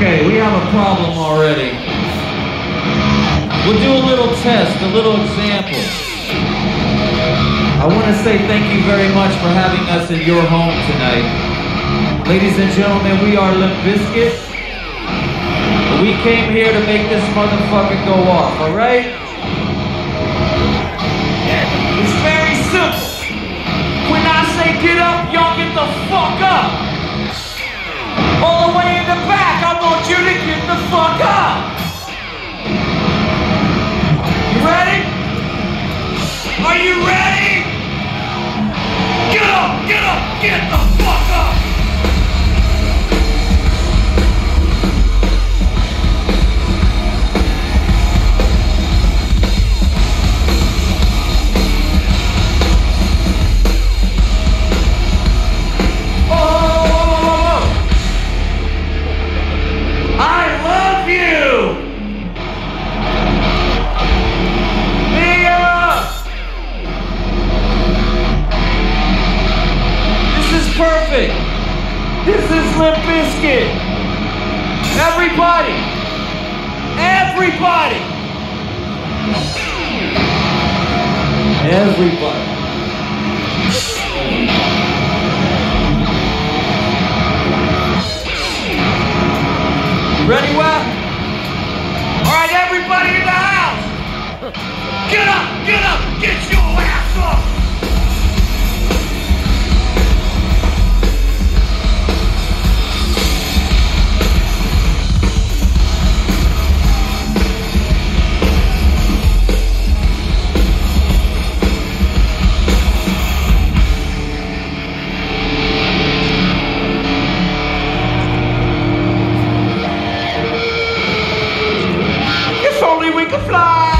Okay, we have a problem already. We'll do a little test, a little example. I want to say thank you very much for having us in your home tonight. Ladies and gentlemen, we are Limp Bizkit. We came here to make this motherfucker go off, alright? Get the This is Limp Bizkit! Everybody! Everybody! Everybody! Ready, Wes? All right, everybody in the house! Get up, get up, I can fly.